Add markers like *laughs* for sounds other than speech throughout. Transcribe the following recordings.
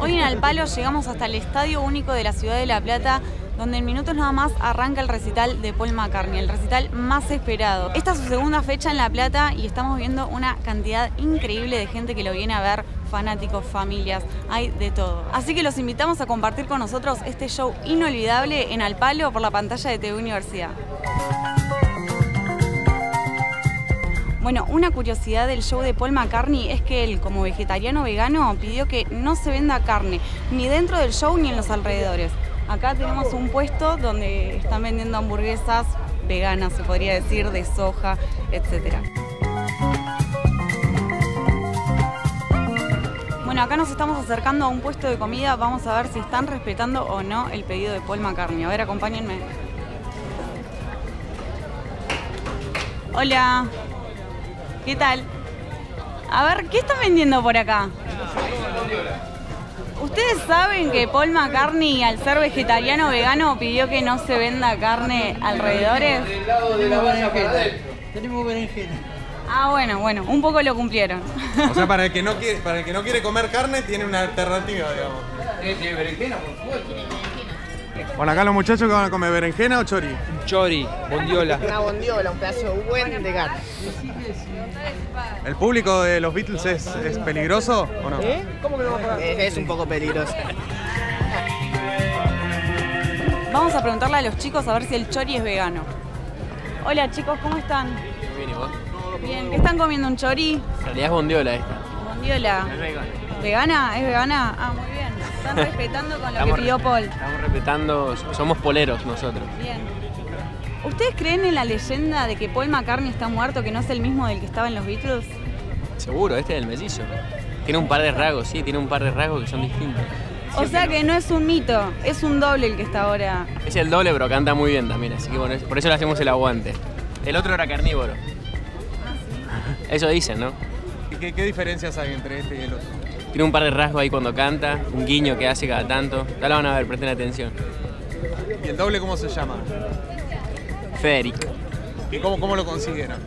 Hoy en Alpalo llegamos hasta el Estadio Único de la Ciudad de La Plata, donde en minutos nada más arranca el recital de Paul McCartney, el recital más esperado. Esta es su segunda fecha en La Plata y estamos viendo una cantidad increíble de gente que lo viene a ver, fanáticos, familias, hay de todo. Así que los invitamos a compartir con nosotros este show inolvidable en Alpalo por la pantalla de TV Universidad. Bueno, una curiosidad del show de Paul McCartney es que él, como vegetariano vegano, pidió que no se venda carne, ni dentro del show ni en los alrededores. Acá tenemos un puesto donde están vendiendo hamburguesas veganas, se podría decir, de soja, etc. Bueno, acá nos estamos acercando a un puesto de comida, vamos a ver si están respetando o no el pedido de Paul McCartney. A ver, acompáñenme. Hola. ¿Qué tal? A ver, ¿qué están vendiendo por acá? ¿Ustedes saben que Paul McCartney, al ser vegetariano o vegano, pidió que no se venda carne alrededores? Tenemos berenjena. Ah, bueno, bueno, un poco lo cumplieron. O sea, para el que no *laughs* quiere, para el que no quiere comer carne, tiene una alternativa, digamos. ¿Tiene berenjena, por supuesto? Bueno, acá los muchachos que van a comer berenjena o chori. Chori, bondiola. Una bondiola, un pedazo buen de carne. ¿El público de los Beatles es, es peligroso o no? ¿Cómo que no va a pagar? Es, es un poco peligroso. *laughs* Vamos a preguntarle a los chicos a ver si el chori es vegano. Hola chicos, ¿cómo están? Bien, ¿y vos? Bien, ¿qué están comiendo? ¿Un chori? En realidad es bondiola esta. Bondiola. ¿Vegana? ¿Es vegana? Ah, muy bien. Están *laughs* respetando con lo que pidió Paul. Estamos respetando, somos poleros nosotros. Bien. ¿Ustedes creen en la leyenda de que Paul McCartney está muerto, que no es el mismo del que estaba en los Beatles? Seguro, este es el mellizo. Tiene un par de rasgos, sí, tiene un par de rasgos que son distintos. O sea que no es un mito, es un doble el que está ahora. Es el doble, pero canta muy bien también, así que bueno, por eso le hacemos el aguante. El otro era carnívoro. Eso dicen, ¿no? ¿Y qué, qué diferencias hay entre este y el otro? Tiene un par de rasgos ahí cuando canta, un guiño que hace cada tanto. Ya lo van a ver, presten atención. ¿Y el doble cómo se llama? Federic. ¿Y cómo, cómo lo consiguieron?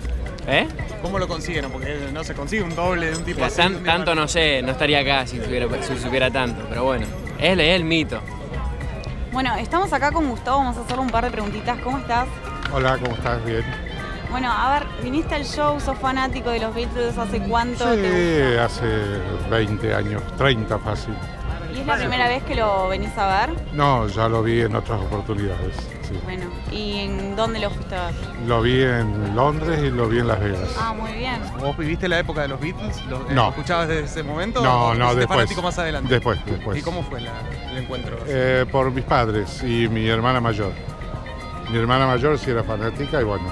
¿Eh? ¿Cómo lo consiguieron? Porque no se consigue un doble de un tipo así. tan- un tanto no sé, no estaría acá si supiera, si supiera tanto, pero bueno, es, es el mito. Bueno, estamos acá con Gustavo, vamos a hacerle un par de preguntitas. ¿Cómo estás? Hola, ¿cómo estás? Bien. Bueno, a ver, viniste al show, sos fanático de los Beatles, ¿hace cuánto te Sí, gusta? hace 20 años, 30 fácil. ¿Y es la primera vez que lo venís a ver? No, ya lo vi en otras oportunidades. Sí. Bueno, ¿y en dónde lo fuiste a ver? Lo vi en Londres y lo vi en Las Vegas. Ah, muy bien. ¿Vos viviste la época de los Beatles? ¿Lo, eh, No. ¿lo escuchabas desde ese momento? No, ¿O no, después. fanático más adelante? Después, después. ¿Y cómo fue la- el encuentro? Eh, por mis padres y mi hermana mayor. Mi hermana mayor sí era fanática y bueno,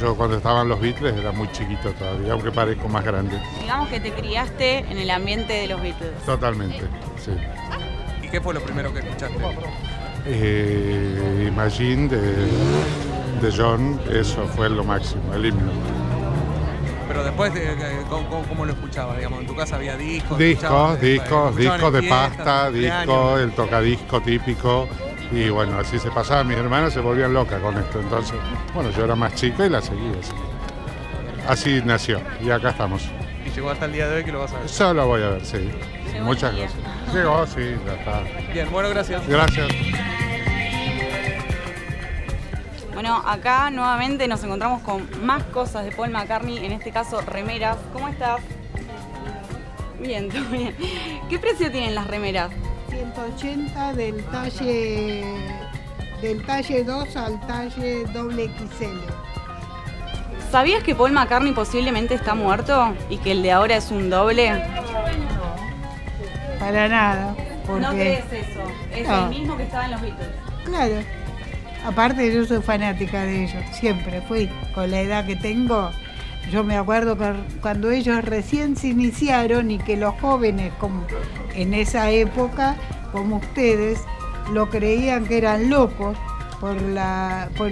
yo cuando estaban los Beatles era muy chiquito todavía, aunque parezco más grande. Digamos que te criaste en el ambiente de los Beatles. Totalmente, sí. ¿Y qué fue lo primero que escuchaste? Eh, Imagine de, de John, eso fue lo máximo, el himno. Pero después, de, de- ¿cómo, cómo- cómo lo escuchabas? Digamos, ¿En tu casa había discos? Discos, ¿Escuchabas de- discos, discos de fiestas, pasta, discos, el tocadisco típico. Y bueno, así se pasaba. Mis hermanas se volvían locas con esto. Entonces, bueno, yo era más chico y la seguía. Así, Así nació. Y acá estamos. Y llegó hasta el día de hoy que lo vas a ver. Solo voy a ver, sí. Llegó Muchas gracias. Llegó, sí, ya está. Bien, bueno, gracias. Gracias. Bueno, acá nuevamente nos encontramos con más cosas de Paul McCartney, en este caso remeras. ¿Cómo estás? Bien, todo bien. ¿Qué precio tienen las remeras? 180 del talle del talle 2 al talle doble XL. ¿Sabías que Paul McCartney posiblemente está muerto y que el de ahora es un doble? Para nada. Porque, No crees eso, es No. el mismo que estaba en los Beatles. Claro. Aparte yo soy fanática de ellos, siempre fui. Con la edad que tengo, yo me acuerdo que cuando ellos recién se iniciaron y que los jóvenes como en esa época, como ustedes, lo creían que eran locos por,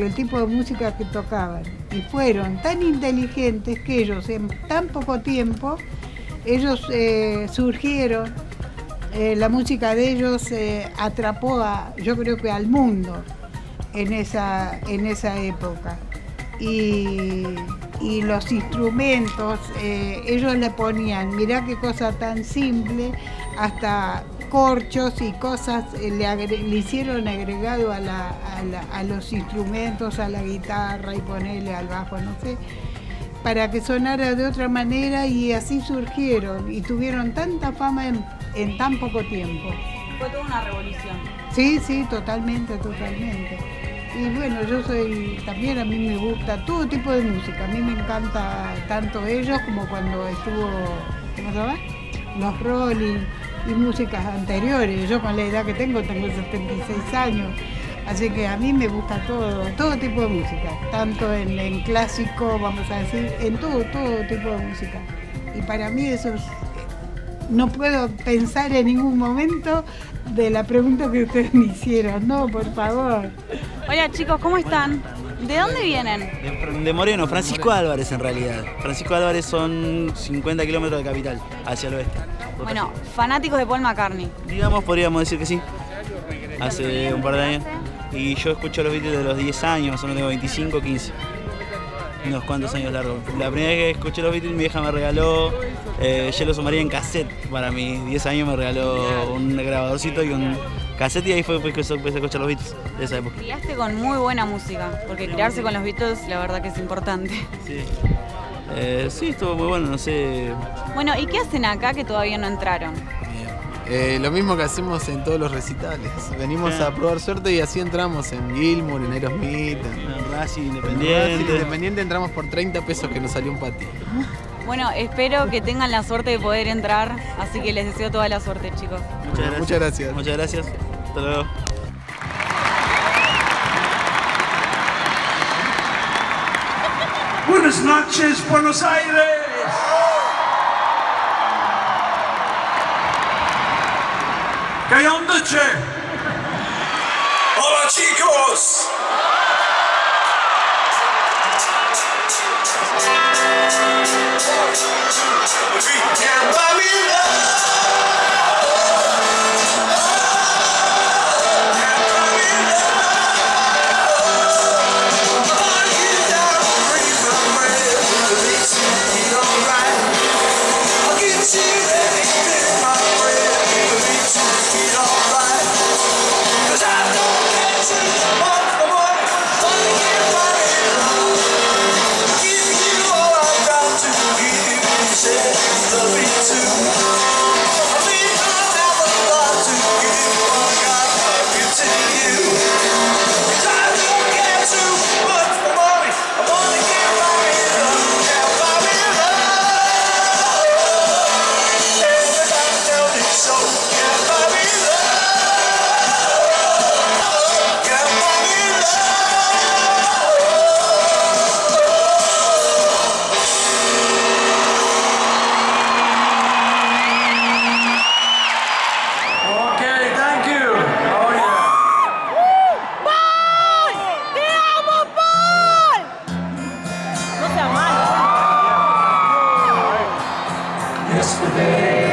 el tipo de música que tocaban. Y fueron tan inteligentes que ellos en tan poco tiempo, ellos eh, surgieron, eh, la música de ellos eh, atrapó a, yo creo que al mundo en esa, en esa época. Y y los instrumentos, eh, ellos le ponían, mirá qué cosa tan simple, hasta corchos y cosas eh, le, agre- le hicieron agregado a, la- a la- a los instrumentos, a la guitarra y ponerle al bajo, no sé, para que sonara de otra manera y así surgieron y tuvieron tanta fama en, en tan poco tiempo. Fue toda una revolución. Sí, sí, totalmente, totalmente. Y bueno, yo soy, también a mí me gusta todo tipo de música. A mí me encanta tanto ellos como cuando estuvo, ¿cómo se llama? Los Rolling y músicas anteriores. Yo con la edad que tengo, tengo 76 años. Así que a mí me gusta todo, todo tipo de música. Tanto en, clásico, vamos a decir, en todo, todo tipo de música. Y para mí eso es, no puedo pensar en ningún momento de la pregunta que ustedes me hicieron. No, por favor. Hola chicos, ¿cómo están? ¿De dónde vienen? De, de Moreno, Francisco Álvarez en realidad. Francisco Álvarez son 50 kilómetros de capital, hacia el oeste. Bueno, fanáticos de Paul McCartney. Digamos, podríamos decir que sí. Hace un par de años. Y yo escucho los Beatles de los 10 años, más o menos tengo 25, 15. Unos cuantos años largos. La primera vez que escuché los Beatles, mi vieja me regaló eh, Yellow Submarine en cassette para mis 10 años. Me regaló un grabadorcito y un cassette y ahí fue que empecé a escuchar los Beatles de esa época. Criaste con muy buena música, porque criarse con los Beatles la verdad que es importante. Sí. Eh, sí, estuvo muy bueno, no sé. Bueno, ¿y qué hacen acá que todavía no entraron? Eh, lo mismo que hacemos en todos los recitales. Venimos a probar suerte y así entramos en Gilmour, en Aerosmith, en Racing en Independiente. Racing Independiente patio. por 30 pesos que nos salió un patio. Bueno, espero que tengan la suerte de poder entrar, así que les deseo toda la suerte, chicos. Muchas gracias. Muchas gracias. Muchas gracias. Hasta luego. Buenas noches, Buenos Aires. ¿Qué onda, che? Hola, chicos. Can't buy me Okay, Yesterday,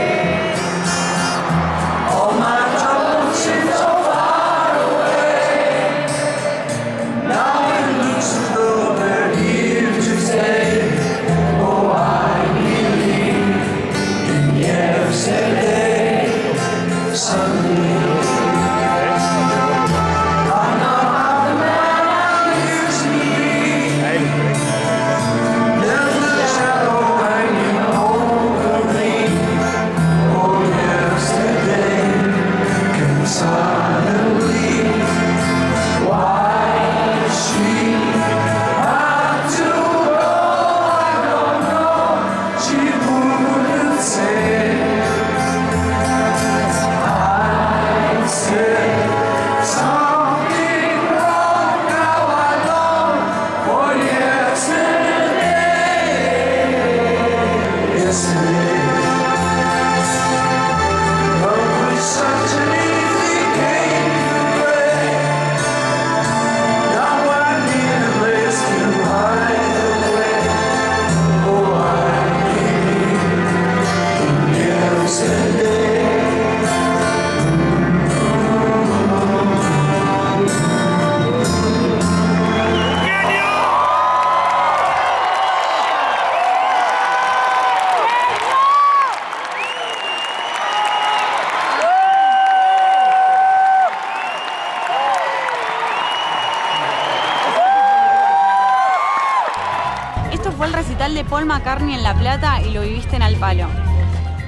Fue el recital de Paul McCartney en La Plata y lo viviste en Al Palo,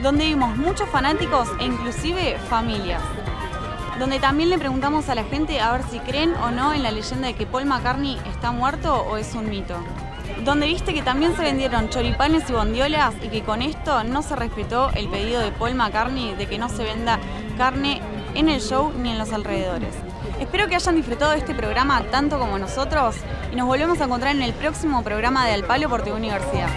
donde vimos muchos fanáticos e inclusive familias. Donde también le preguntamos a la gente a ver si creen o no en la leyenda de que Paul McCartney está muerto o es un mito. Donde viste que también se vendieron choripanes y bondiolas y que con esto no se respetó el pedido de Paul McCartney de que no se venda carne en el show ni en los alrededores. Espero que hayan disfrutado de este programa tanto como nosotros y nos volvemos a encontrar en el próximo programa de Al Palo por tu Universidad.